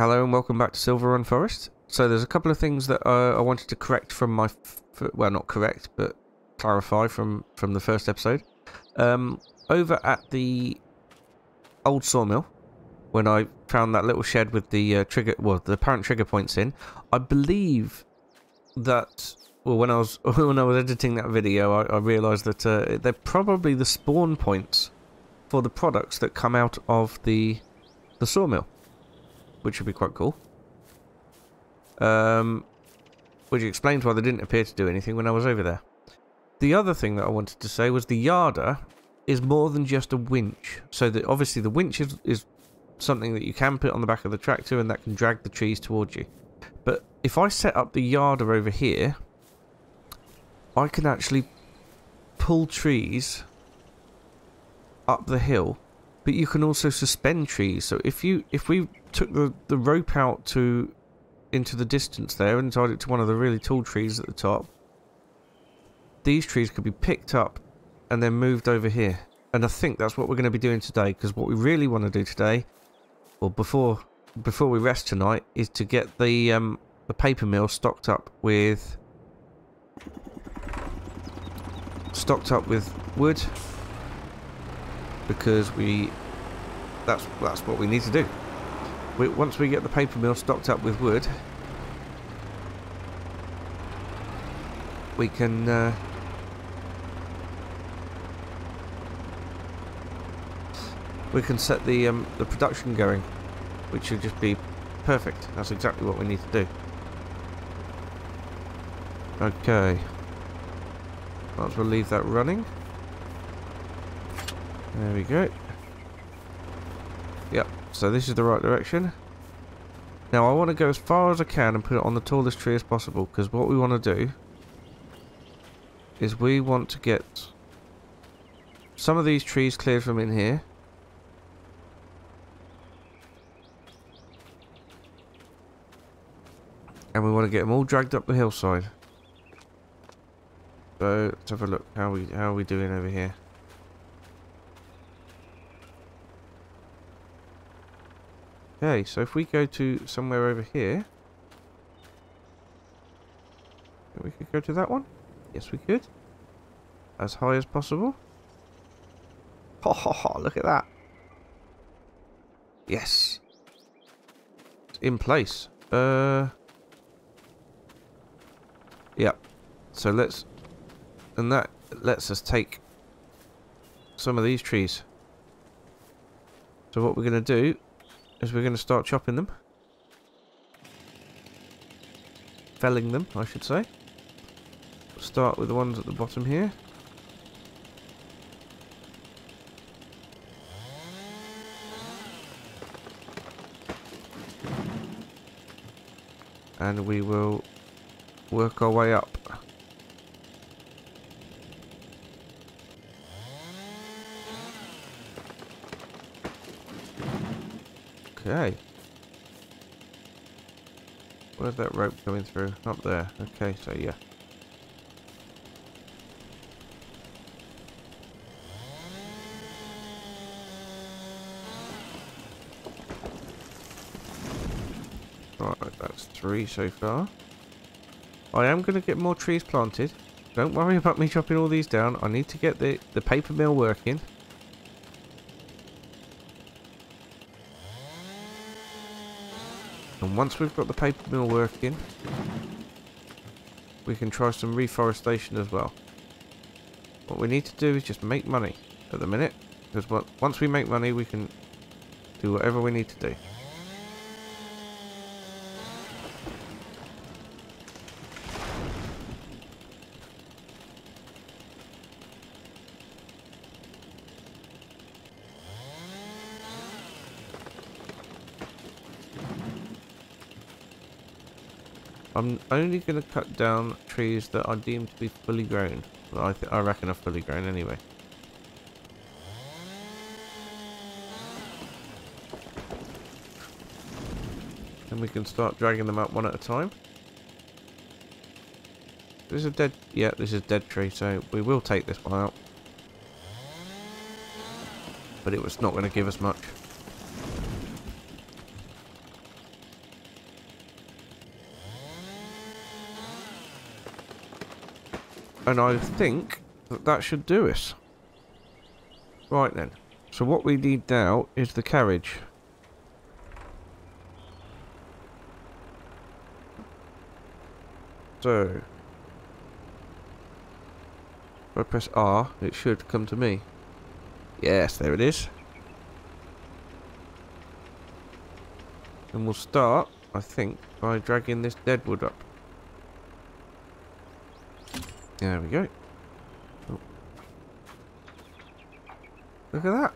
Hello and welcome back to Silverrun Forest. So there's a couple of things that uh, I wanted to correct from my, well not correct, but clarify from, from the first episode. Um, over at the old sawmill, when I found that little shed with the uh, trigger, well the apparent trigger points in, I believe that, well when I was when I was editing that video, I, I realised that uh, they're probably the spawn points for the products that come out of the the sawmill which would be quite cool. Um, which explains why they didn't appear to do anything when I was over there. The other thing that I wanted to say was the yarder is more than just a winch. So that obviously the winch is, is something that you can put on the back of the tractor and that can drag the trees towards you. But if I set up the yarder over here, I can actually pull trees up the hill but you can also suspend trees. So if you if we took the the rope out to into the distance there and tied it to one of the really tall trees at the top, these trees could be picked up and then moved over here. And I think that's what we're going to be doing today because what we really want to do today, or before before we rest tonight, is to get the um, the paper mill stocked up with stocked up with wood because we that's that's what we need to do. We, once we get the paper mill stocked up with wood, we can uh, we can set the um, the production going, which should just be perfect. That's exactly what we need to do. Okay. Might as well leave that running. There we go. So this is the right direction. Now I want to go as far as I can and put it on the tallest tree as possible because what we want to do is we want to get some of these trees cleared from in here. And we want to get them all dragged up the hillside. So let's have a look. How we how are we doing over here? Okay, so if we go to somewhere over here, we could go to that one. Yes, we could. As high as possible. Ha ha ha, look at that. Yes. It's in place. Uh. Yep. So let's, and that lets us take some of these trees. So what we're going to do is we're going to start chopping them. Felling them, I should say. Start with the ones at the bottom here. And we will work our way up. Okay. Where's that rope coming through? Up there. Okay, so yeah. Right, that's three so far. I am going to get more trees planted. Don't worry about me chopping all these down. I need to get the, the paper mill working. And once we've got the paper mill working, we can try some reforestation as well. What we need to do is just make money at the minute. Because once we make money, we can do whatever we need to do. I'm only going to cut down trees that are deemed to be fully grown. Well, I, I reckon are fully grown anyway. And we can start dragging them up one at a time. This is a dead... Yeah, this is a dead tree, so we will take this one out. But it was not going to give us much. And I think that that should do us. Right then. So what we need now is the carriage. So, if I press R, it should come to me. Yes, there it is. And we'll start, I think, by dragging this deadwood up. There we go. Oh. Look at that.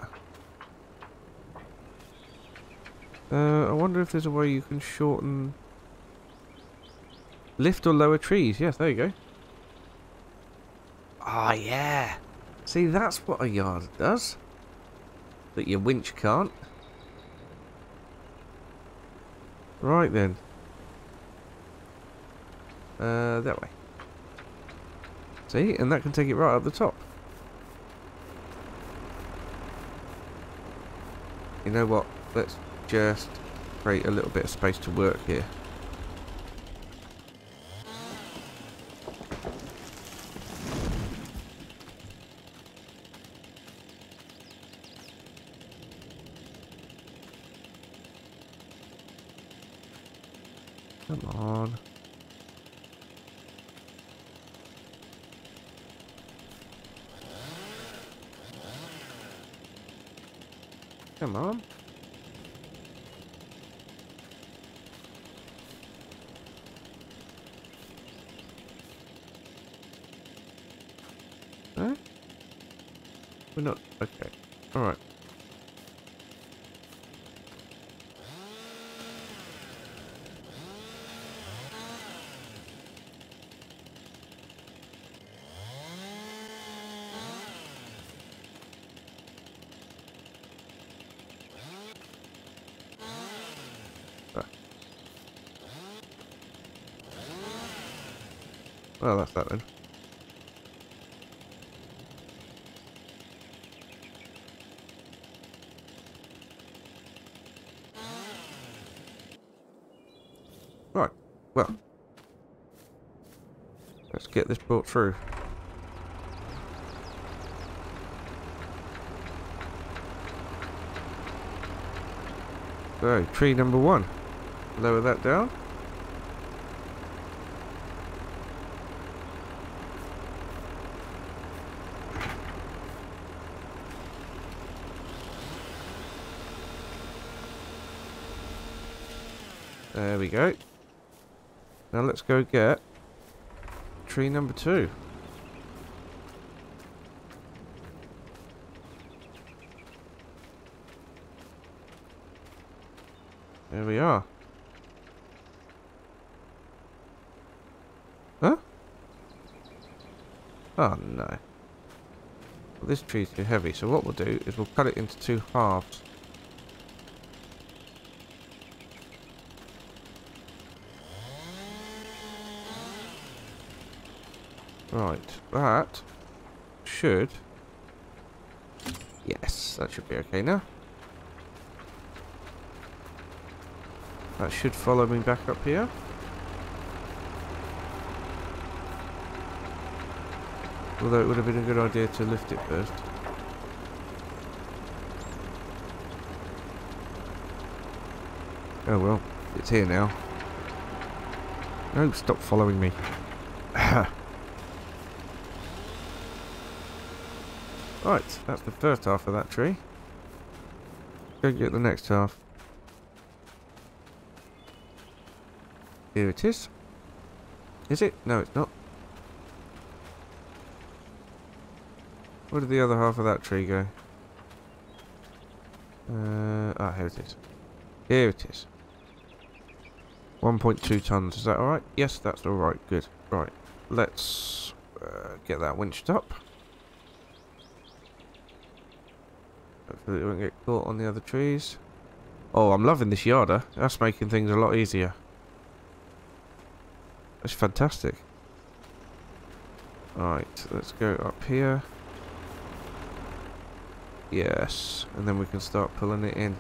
Uh, I wonder if there's a way you can shorten... Lift or lower trees. Yes, there you go. Ah, oh, yeah. See, that's what a yard does. That your winch can't. Right then. Uh, that way. See, and that can take it right up the top. You know what? Let's just create a little bit of space to work here. Come on. Come on. Huh? We're not... Okay. Alright. Well, that's that then. Right, well. Let's get this brought through. So, tree number one. Lower that down. There we go. Now let's go get tree number two. There we are. Huh? Oh no. Well, this tree's too heavy, so what we'll do is we'll cut it into two halves. Right, that should... Yes, that should be okay now. That should follow me back up here. Although it would have been a good idea to lift it first. Oh well, it's here now. No, stop following me. Right, that's the first half of that tree. Go get the next half. Here it is. Is it? No, it's not. Where did the other half of that tree go? Uh, ah, here it is. Here it is. 1.2 tons, is that alright? Yes, that's alright, good. Right, let's uh, get that winched up. so that it won't get caught on the other trees. Oh, I'm loving this yarder. That's making things a lot easier. That's fantastic. Alright, let's go up here. Yes, and then we can start pulling it in.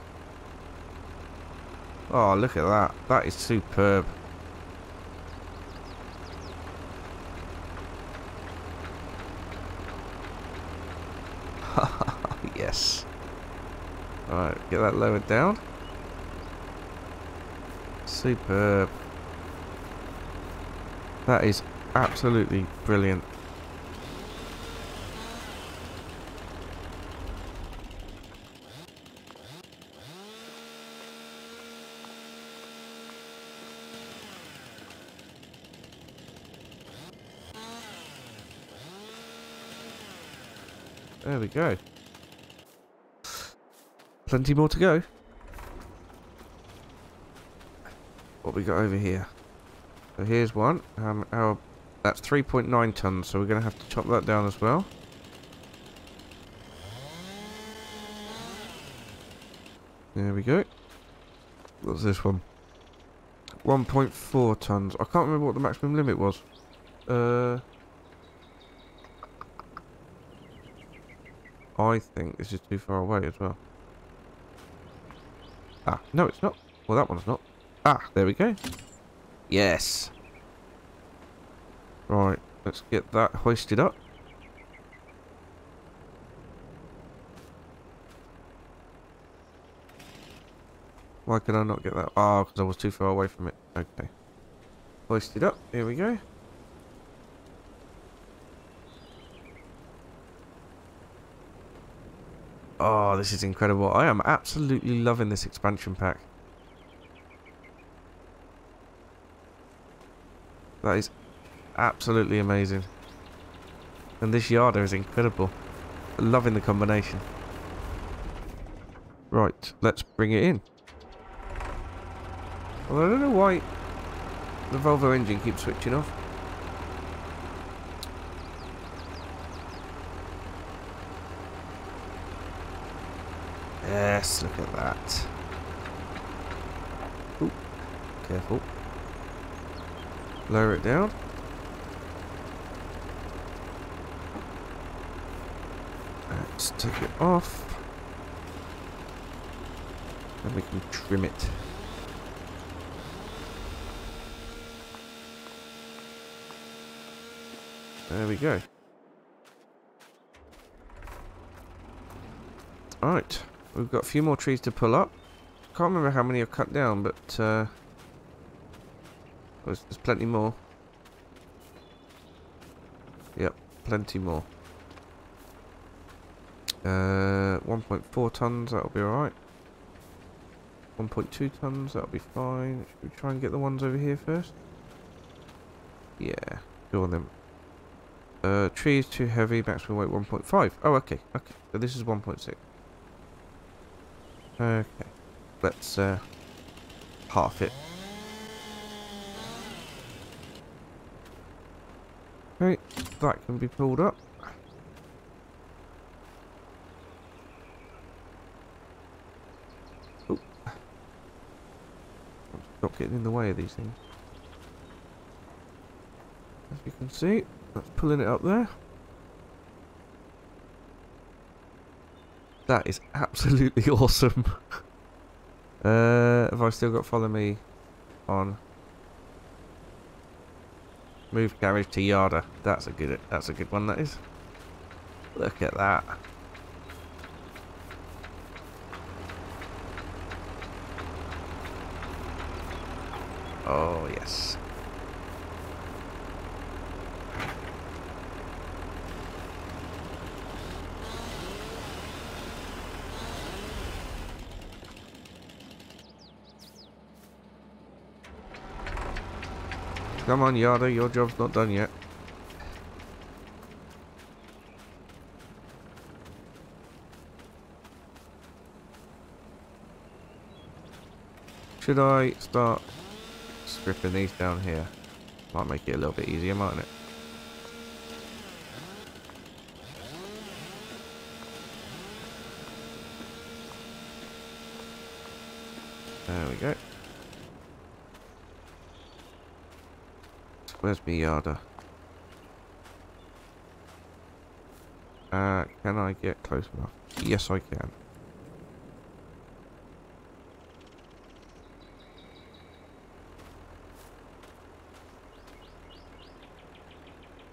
Oh, look at that. That is superb. yes. Get that lowered down. Superb. That is absolutely brilliant. There we go. Plenty more to go. What we got over here? So here's one. Um, our, that's 3.9 tons, so we're going to have to chop that down as well. There we go. What's this one? 1.4 tons. I can't remember what the maximum limit was. Uh... I think this is too far away as well. Ah, no it's not. Well, that one's not. Ah, there we go. Yes. Right, let's get that hoisted up. Why could I not get that? Ah, oh, because I was too far away from it. Okay. Hoisted up. Here we go. Oh, this is incredible. I am absolutely loving this expansion pack. That is absolutely amazing. And this yarder is incredible. Loving the combination. Right, let's bring it in. Well, I don't know why the Volvo engine keeps switching off. Yes, look at that. Ooh, careful. Lower it down. Let's take it off. And we can trim it. There we go. Alright. We've got a few more trees to pull up. Can't remember how many I've cut down, but uh, there's, there's plenty more. Yep, plenty more. Uh, 1.4 tons, that'll be alright. 1.2 tons, that'll be fine. Should we try and get the ones over here first? Yeah, go on then. Uh, tree is too heavy, maximum weight 1.5. Oh, okay, okay. So this is 1.6. Okay. Let's uh, half it. Okay, that can be pulled up. Oh. Stop getting in the way of these things. As you can see, that's pulling it up there. That is absolutely awesome. uh, have I still got follow me on? Move carriage to Yarder. That's a good. That's a good one. That is. Look at that. Oh yes. Come on, Yarder, your job's not done yet. Should I start stripping these down here? Might make it a little bit easier, mightn't it? There we go. Where's my? Uh, can I get close enough? Yes, I can.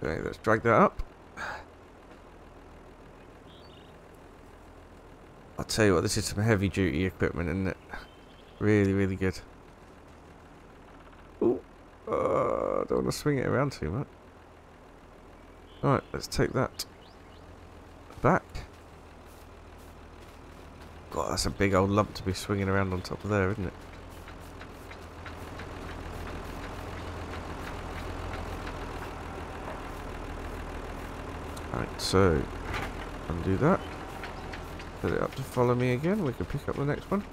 Okay, let's drag that up. I'll tell you what, this is some heavy duty equipment, isn't it? Really, really good. Ooh, uh, I don't want to swing it around too much. Alright, let's take that back. God, that's a big old lump to be swinging around on top of there, isn't it? Right, so undo that. Set it up to follow me again. We can pick up the next one.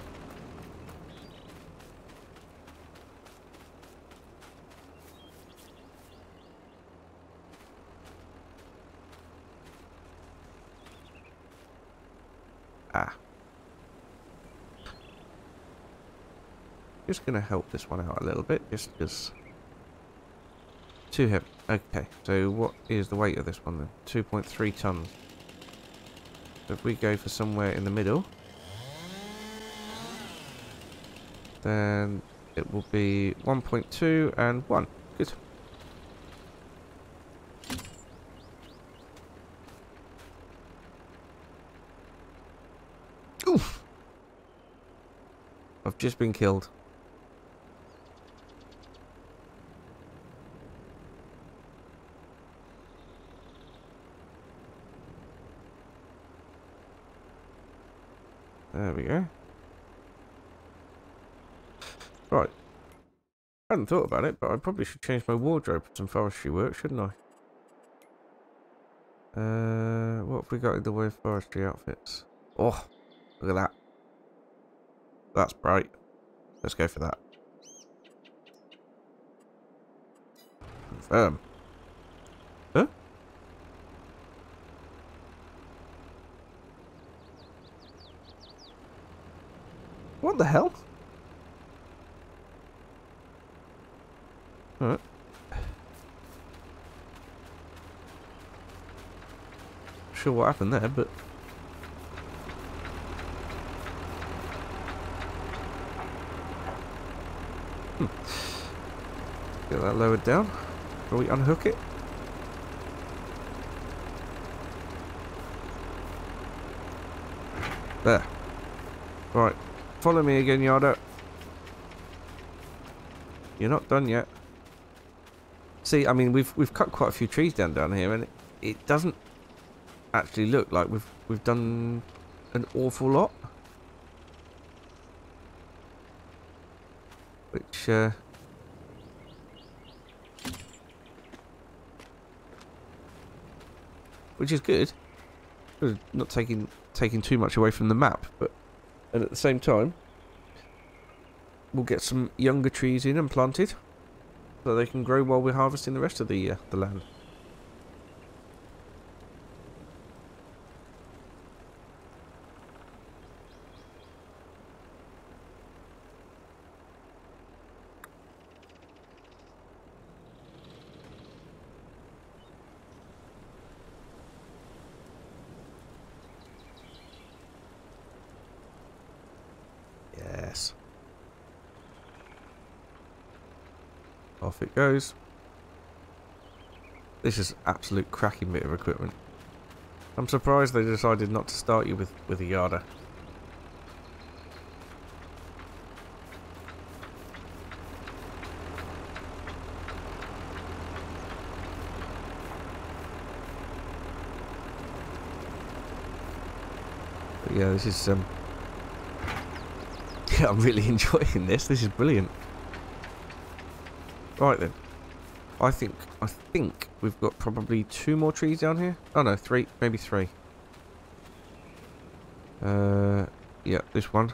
Ah. Just going to help this one out a little bit, just because... Too heavy. Okay, so what is the weight of this one then? 2.3 tons. So if we go for somewhere in the middle, then it will be 1.2 and 1. Good. Oof! Just been killed. There we go. Right. I hadn't thought about it, but I probably should change my wardrobe for some forestry work, shouldn't I? Uh, what have we got in the way of forestry outfits? Oh, look at that. That's bright. Let's go for that. Confirm. Huh? What the hell? Alright. Sure what happened there, but... that lowered down. Can we unhook it? There. Right. Follow me again, Yarder. You're not done yet. See, I mean, we've we've cut quite a few trees down down here, and it, it doesn't actually look like we've we've done an awful lot. Which, uh, which is good. Not taking taking too much away from the map, but and at the same time we'll get some younger trees in and planted so they can grow while we're harvesting the rest of the uh, the land. Yes. Off it goes. This is absolute cracking bit of equipment. I'm surprised they decided not to start you with, with a yarder. But yeah, this is um yeah, I'm really enjoying this. This is brilliant. Right then. I think I think we've got probably two more trees down here. Oh no, three, maybe three. Uh, yeah, this one.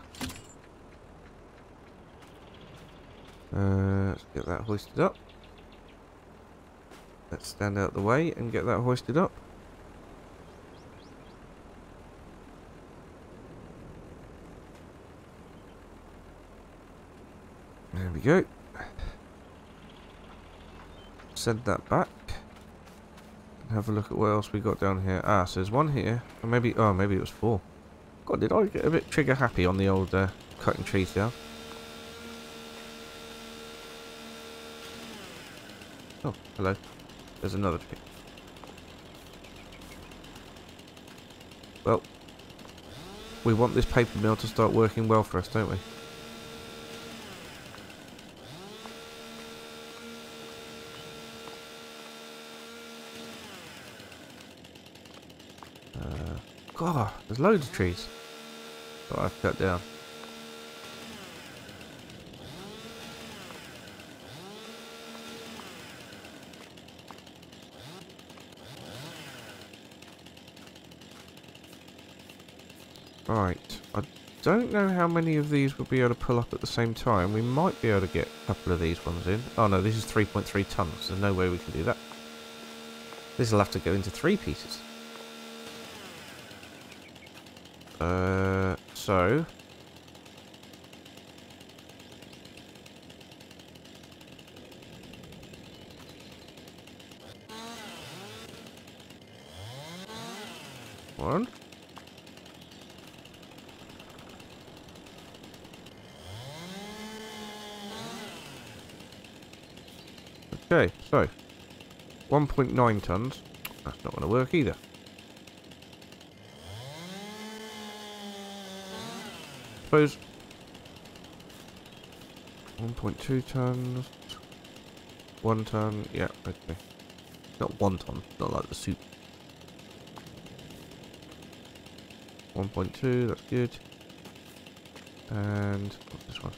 Uh, let's get that hoisted up. Let's stand out the way and get that hoisted up. There we go. Send that back. Have a look at what else we got down here. Ah, so there's one here. Or maybe, oh, maybe it was four. God, did I get a bit trigger happy on the old uh, cutting trees down? Oh, hello. There's another tree. Well, we want this paper mill to start working well for us, don't we? God, there's loads of trees that I've cut down. Right, I don't know how many of these we'll be able to pull up at the same time. We might be able to get a couple of these ones in. Oh no, this is 3.3 tons. There's no way we can do that. This will have to go into three pieces. Uh, so... One. Okay, so 1.9 tons. That's not going to work either. Suppose 1.2 tons. One ton. Yeah, okay. Not one ton. Not like the soup. 1.2. That's good. And this one?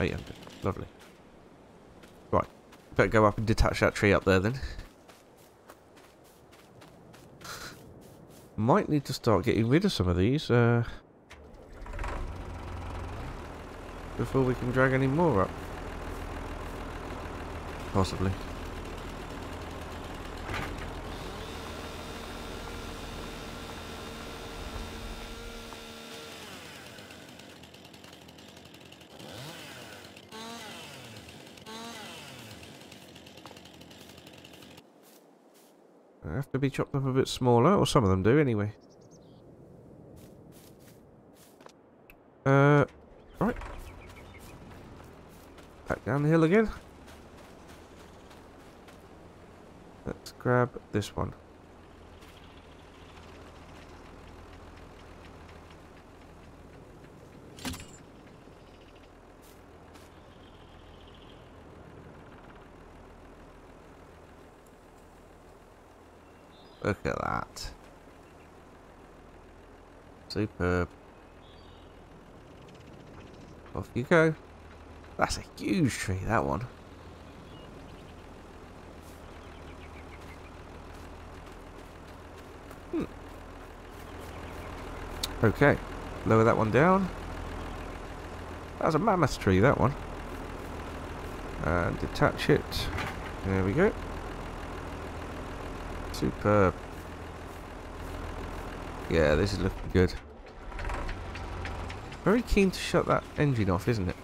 800. Lovely. Right. Better go up and detach that tree up there then. Might need to start getting rid of some of these uh, before we can drag any more up. Possibly. Have to be chopped up a bit smaller, or some of them do anyway. Uh, right. Back down the hill Let's grab this one. Look at that. Superb. Off you go. That's a huge tree, that one. Hmm. Okay. Lower that one down. That's a mammoth tree, that one. And detach it. There we go. Superb. Yeah, this is looking good. Very keen to shut that engine off, isn't it?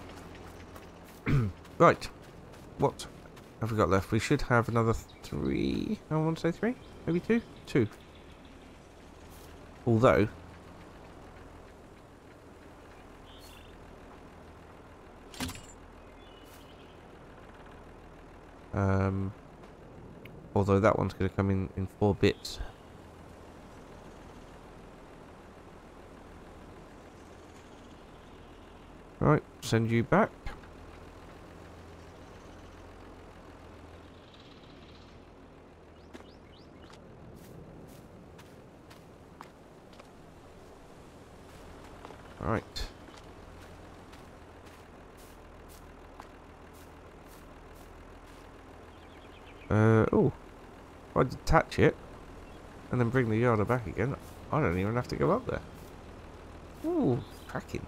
Right. What have we got left? We should have another three. I want to say three? Maybe two? Two. Although... Um... Although that one's going to come in in four bits. Right, send you back. Right. Uh, oh. Detach it and then bring the yarder back again, I don't even have to go up there. Ooh, cracking.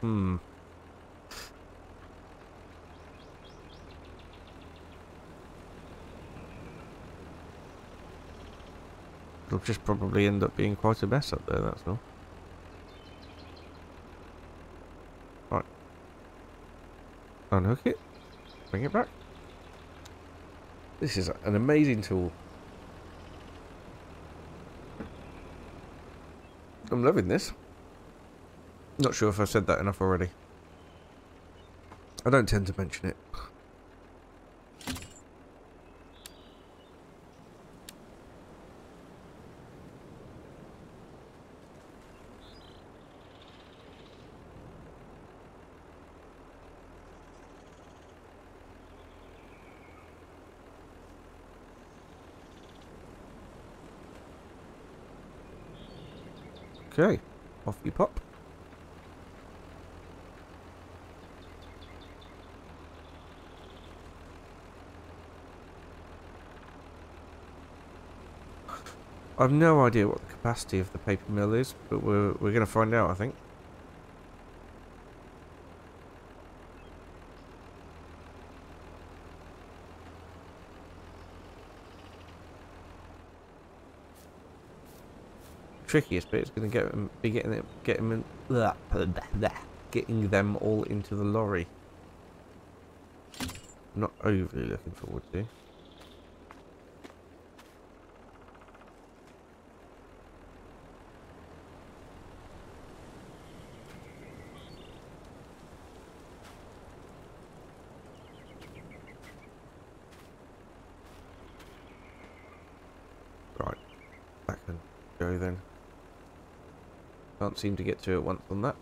Hmm. It'll just probably end up being quite a mess up there, that's all. Right. Unhook it. Bring it back. This is an amazing tool. I'm loving this. Not sure if I've said that enough already. I don't tend to mention it. Okay, off you pop. I've no idea what the capacity of the paper mill is, but we're we're gonna find out, I think. Trickiest bit is gonna get them, be getting it, getting them, blah, blah, blah, getting them all into the lorry. not overly looking forward to. Can't seem to get to it once on that.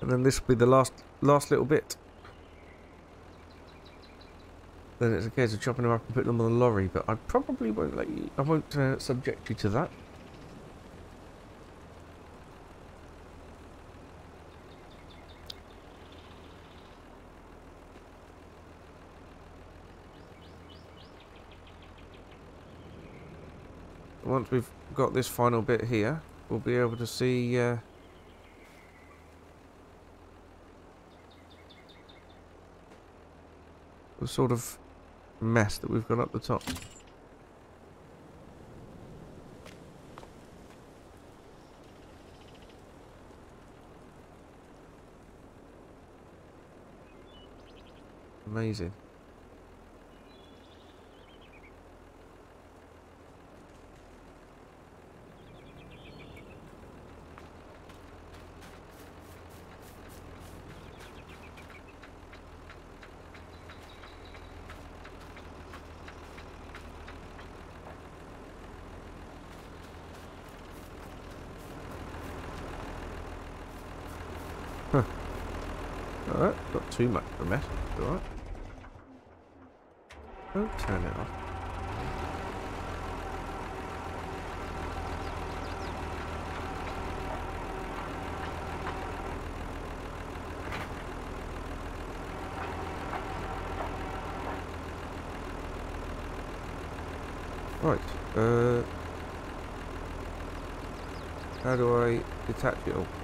And then this will be the last last little bit. Then it's a case of chopping them up and putting them on the lorry, but I probably won't let you, I won't uh, subject you to that. Once we've got this final bit here, we'll be able to see uh, the sort of mess that we've got up the top. Amazing. Alright, not too much of a mess. Alright. Don't turn it off. Right, uh, how do I detach it all?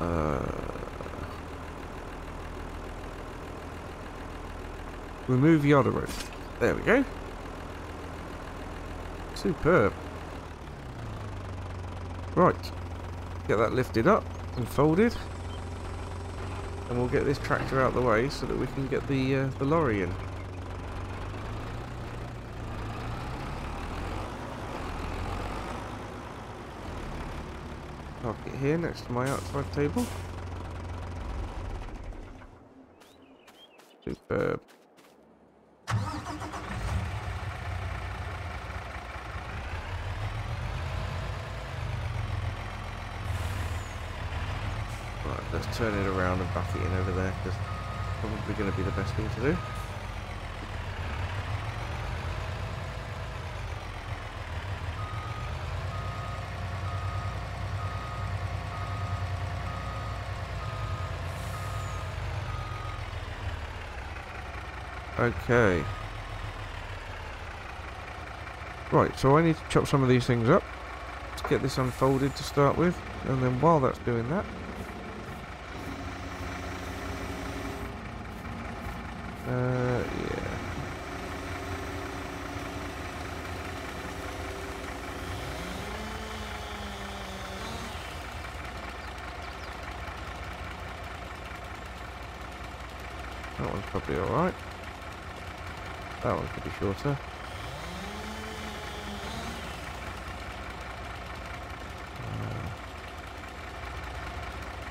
Uh, remove yarder rope. There we go. Superb. Right. Get that lifted up and folded. And we'll get this tractor out of the way so that we can get the, uh, the lorry in. Park it here next to my outside table. Superb. Right, let's turn it around and back it in over there because probably going to be the best thing to do. Okay. Right, so I need to chop some of these things up. Let's get this unfolded to start with, and then while that's doing that, uh, yeah. That one's probably alright. That one could be shorter. Uh,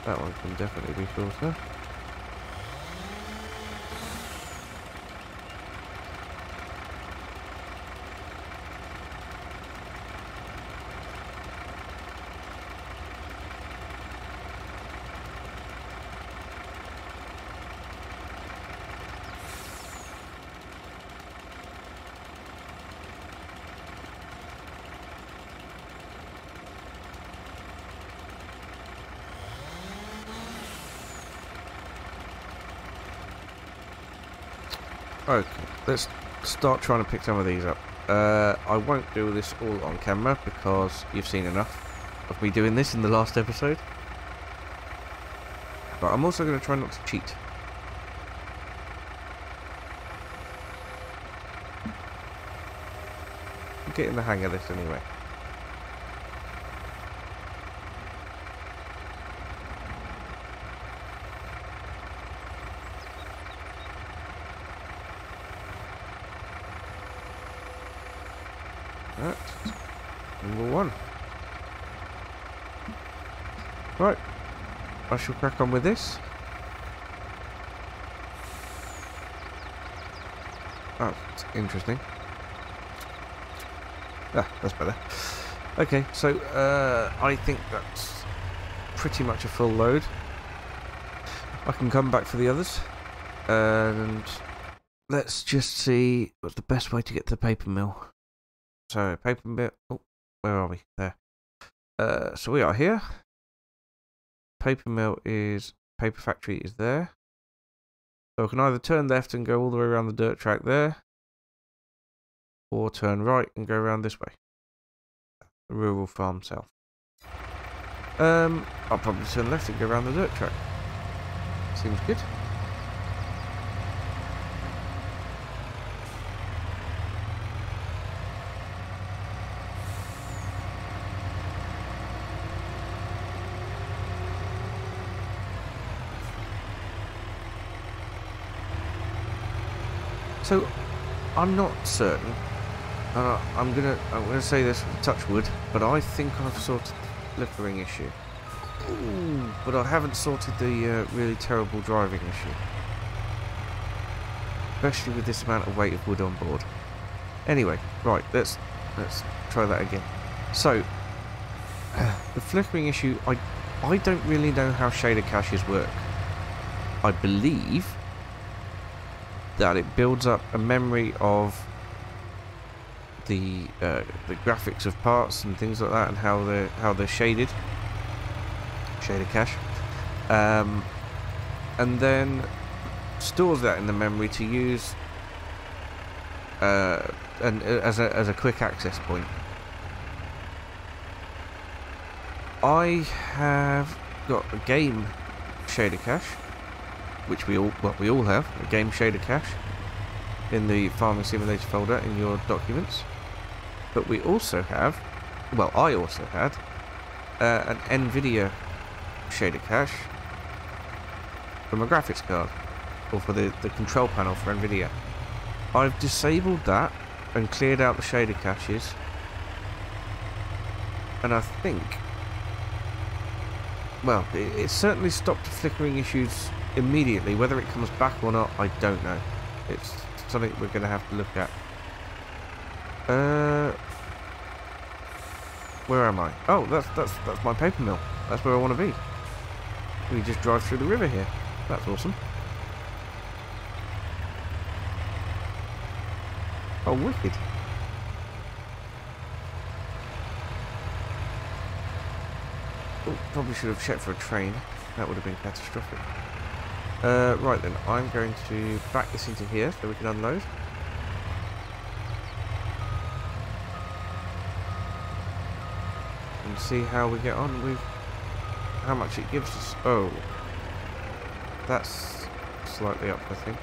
that one can definitely be shorter. Okay, let's start trying to pick some of these up. Uh, I won't do this all on camera because you've seen enough of me doing this in the last episode. But I'm also going to try not to cheat. I'm getting the hang of this anyway. That's number one. Right. I shall crack on with this. Oh, interesting. Ah, that's better. Okay, so uh, I think that's pretty much a full load. I can come back for the others. And let's just see what's the best way to get to the paper mill. So, paper mill. Oh, where are we? There. Uh, so we are here. Paper mill is. Paper factory is there. So I can either turn left and go all the way around the dirt track there, or turn right and go around this way. Rural farm south. Um, I'll probably turn left and go around the dirt track. Seems good. So, I'm not certain. Uh, I'm gonna I'm gonna say this with touch wood, but I think I've sorted the flickering issue. Ooh, but I haven't sorted the uh, really terrible driving issue, especially with this amount of weight of wood on board. Anyway, right, let's let's try that again. So, the flickering issue, I I don't really know how shader caches work. I believe that it builds up a memory of the uh, the graphics of parts and things like that, and how they're how they're shaded, shader cache, um, and then stores that in the memory to use uh, and uh, as a as a quick access point. I have got a game shader cache which we all well we all have a game shader cache in the farming simulator folder in your documents. But we also have well I also had uh, an Nvidia shader cache from a graphics card or for the, the control panel for Nvidia. I've disabled that and cleared out the shader caches. And I think well it, it certainly stopped the flickering issues immediately. Whether it comes back or not, I don't know. It's something we're going to have to look at. Uh, where am I? Oh, that's that's that's my paper mill. That's where I want to be. We just drive through the river here. That's awesome. Oh, wicked. Oh, probably should have checked for a train. That would have been catastrophic. Uh, right then, I'm going to back this into here so we can unload. and see how we get on with how much it gives us. Oh, that's slightly up, I think.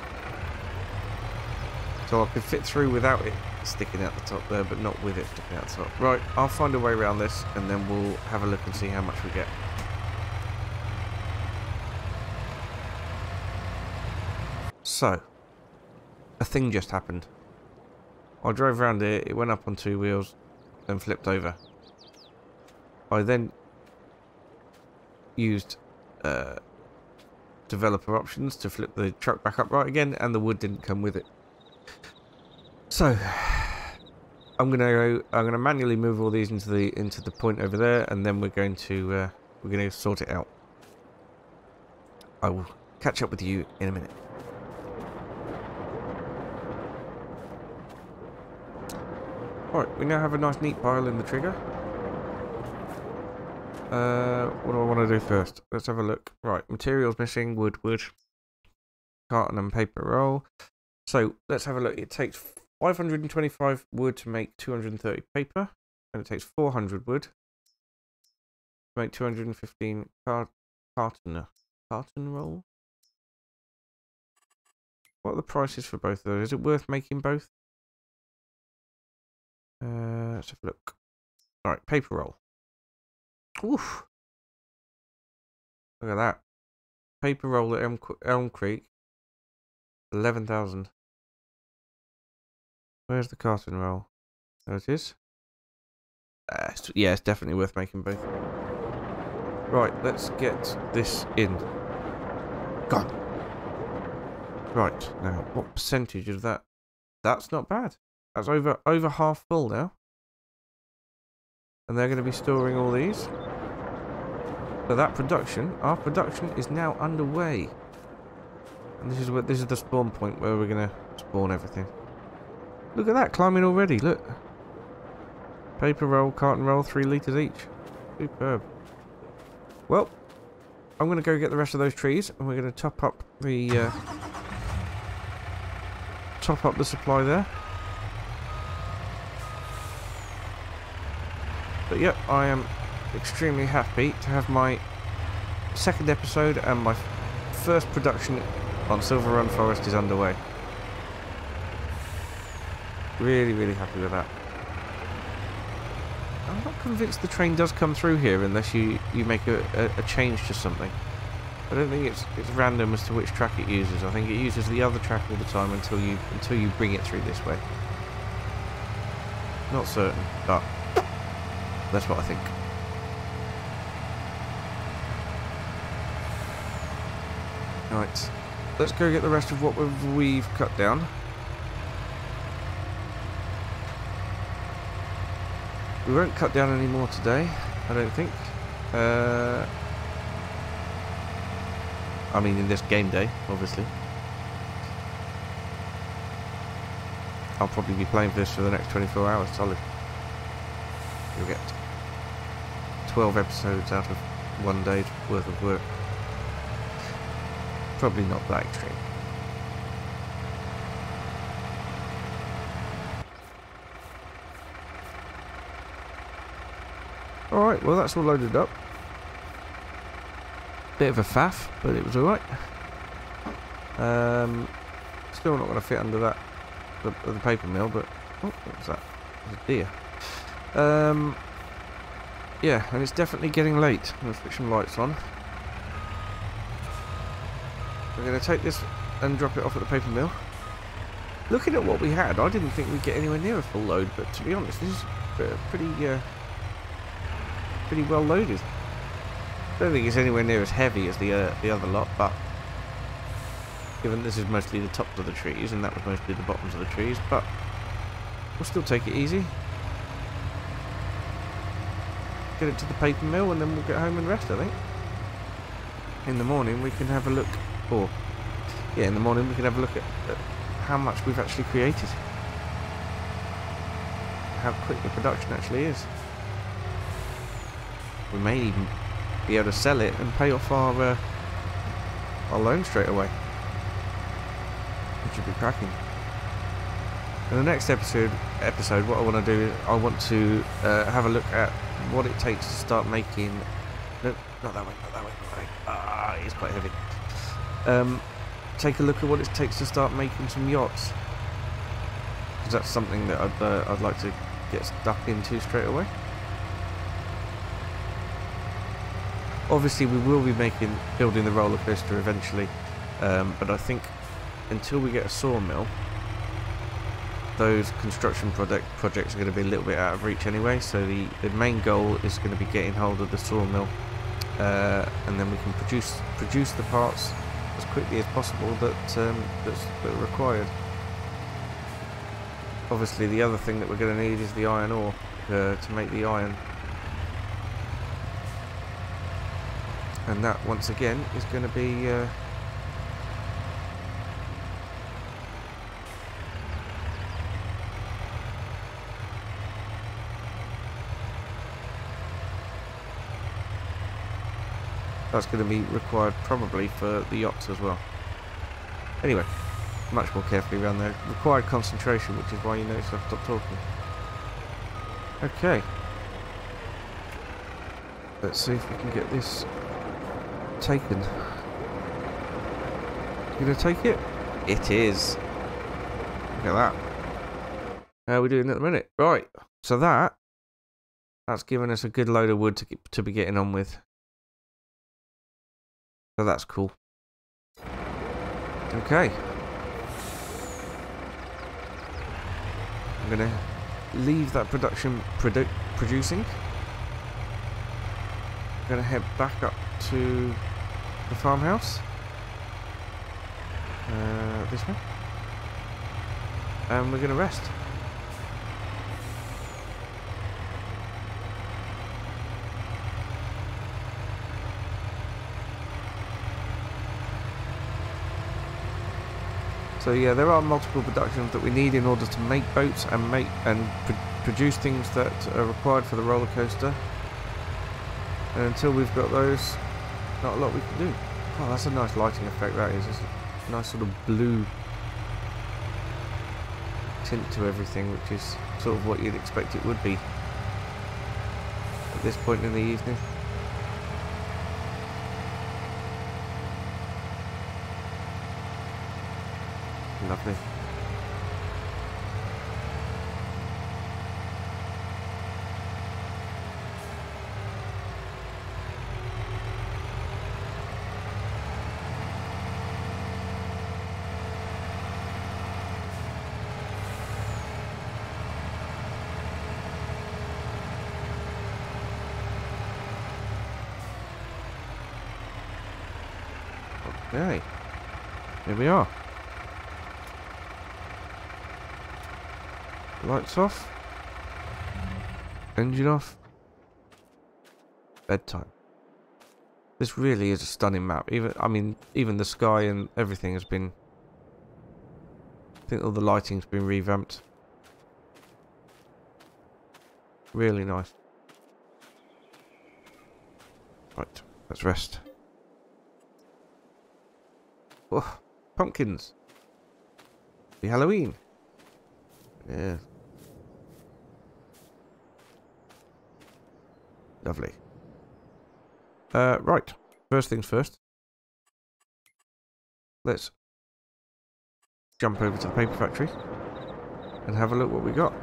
So I could fit through without it sticking out the top there, but not with it sticking out the top. Right, I'll find a way around this, and then we'll have a look and see how much we get. So, a thing just happened. I drove around it, it went up on two wheels, then flipped over. I then used uh, developer options to flip the truck back upright again, and the wood didn't come with it. So, I'm gonna go. I'm gonna manually move all these into the into the point over there, and then we're going to uh, we're to sort it out. I will catch up with you in a minute. Alright, we now have a nice neat pile in the trigger. Uh, what do I want to do first? Let's have a look. Right, materials missing, wood, wood, carton and paper roll. So, let's have a look. It takes 525 wood to make 230 paper, and it takes 400 wood to make 215 car carton, carton roll. What are the prices for both of those? Is it worth making both? Uh, let's have a look. Alright, paper roll. Oof. Look at that. Paper roll at Elm, Elm Creek. 11,000. Where's the carton roll? There it is. Uh, yeah, it's definitely worth making both. Right, let's get this in. Gone. Right, now, what percentage of that? That's not bad. That's over, over half full now. And they're going to be storing all these. So that production, our production is now underway. And this is what this is the spawn point where we're gonna spawn everything. Look at that climbing already, look. Paper roll, carton roll, three litres each. Superb. Well, I'm gonna go get the rest of those trees and we're gonna top up the uh, top up the supply there. But yep, I am extremely happy to have my second episode and my first production on Silverrun Forest is underway. Really, really happy with that. I'm not convinced the train does come through here unless you, you make a, a, a change to something. I don't think it's it's random as to which track it uses. I think it uses the other track all the time until you until you bring it through this way. Not certain, but that's what I think. Right, let's go get the rest of what we've, cut down. We won't cut down any more today, I don't think. Uh, I mean, in this game day, obviously. I'll probably be playing for this for the next 24 hours solid. You'll get 12 episodes out of one day's worth of work. Probably not that extreme. Alright, well that's all loaded up. Bit of a faff, but it was alright. Um, still not going to fit under that, the, the paper mill, but... Oh, what was that? It was a deer. Um, yeah, and it's definitely getting late. Put some lights on. We're going to take this and drop it off at the paper mill. Looking at what we had, I didn't think we'd get anywhere near a full load, but to be honest, this is pretty, uh, pretty well loaded. I don't think it's anywhere near as heavy as the uh, the other lot, but given this is mostly the tops of the trees and that was mostly the bottoms of the trees, but we'll still take it easy get it to the paper mill and then we'll get home and rest I think. In the morning we can have a look, or yeah in the morning we can have a look at, at how much we've actually created. How quick the production actually is. We may even be able to sell it and pay off our uh, our loan straight away. Which would be cracking. In the next episode, episode, what I want to do is I want to uh, have a look at what it takes to start making. No, not that way, not that way, not that way. Ah, it's quite heavy. Um, take a look at what it takes to start making some yachts. Because that's something that I'd, uh, I'd like to get stuck into straight away. Obviously, we will be making building the roller coaster eventually, um, but I think until we get a sawmill, those construction project projects are going to be a little bit out of reach anyway. So the, the main goal is going to be getting hold of the sawmill, uh, and then we can produce produce the parts as quickly as possible that um, that's that are required. Obviously, the other thing that we're going to need is the iron ore uh, to make the iron. And that, once again, is going to be uh, that's going to be required probably for the yachts as well. Anyway, much more carefully around there. Required concentration, which is why you notice I've stopped talking. Okay. Let's see if we can get this taken. You gonna take it? It is. Look at that. How are we doing at the minute? Right. So that that's given us a good load of wood to to be getting on with. So that's cool. Okay. I'm going to leave that production produ producing. I'm going to head back up to the farmhouse. Uh, this way. And we're going to rest. So yeah, there are multiple productions that we need in order to make boats and make and pr produce things that are required for the roller coaster. And until we've got those, not a lot we can do. Oh, that's a nice lighting effect that is. A nice sort of blue tint to everything, which is sort of what you'd expect it would be at this point in the evening. Lovely. Okay. Here we are. Lights off. Engine off. Bedtime. This really is a stunning map. Even I mean, even the sky and everything has been. I think all the lighting's been revamped. Really nice. Right, let's rest. Oh, pumpkins. The Halloween. Yeah. Lovely. Uh, right. First things first. Let's jump over to the paper factory and have a look what we got.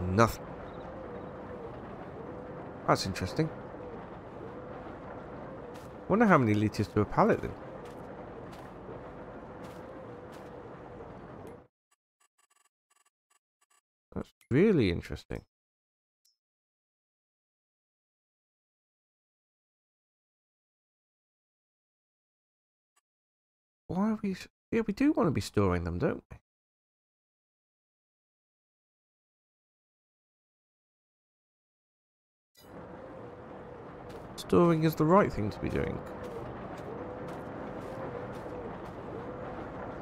Nothing. That's interesting. Wonder how many litres to a pallet then. That's really interesting. Why are we... Yeah, we do want to be storing them, don't we? Storing is the right thing to be doing.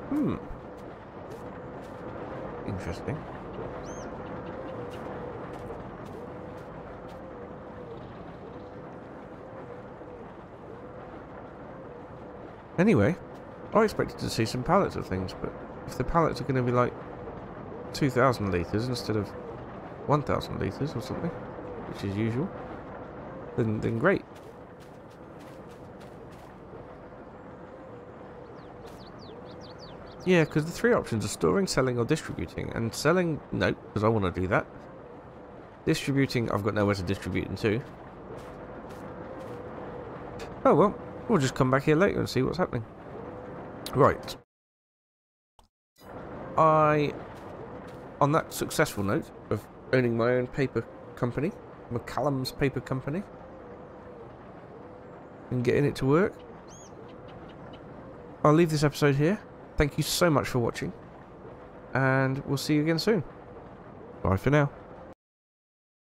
Hmm. Interesting. Anyway, I expected to see some pallets of things, but if the pallets are going to be like 2,000 litres instead of 1,000 litres or something, which is usual, then, then great. Yeah, because the three options are storing, selling, or distributing. And selling, no, because I want to do that. Distributing, I've got nowhere to distribute them to. Oh well, we'll just come back here later and see what's happening. Right. I, on that successful note of owning my own paper company, McCallum's Paper Company, and getting it to work, I'll leave this episode here. Thank you so much for watching, and we'll see you again soon. Bye for now.